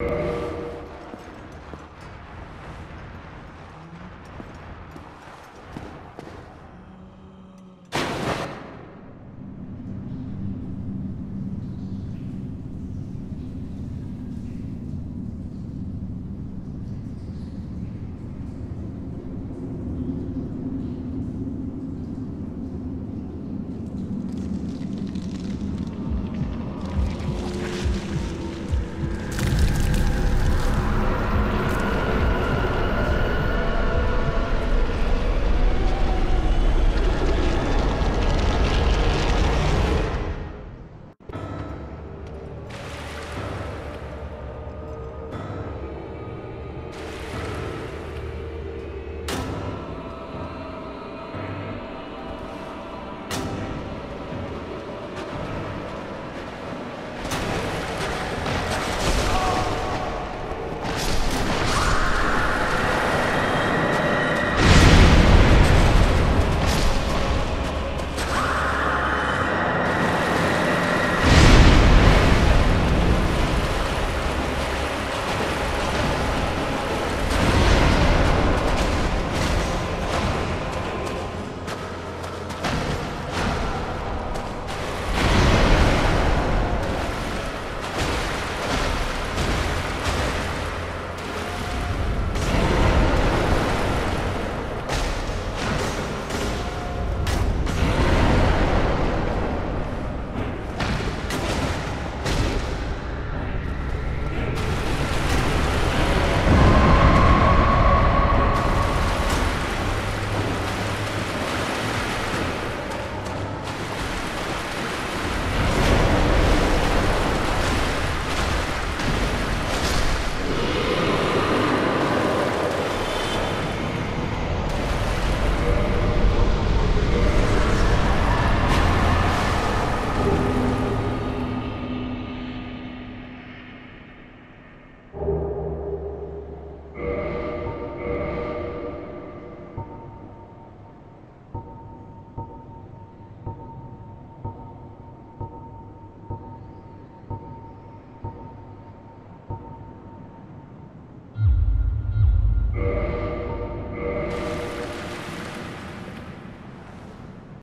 you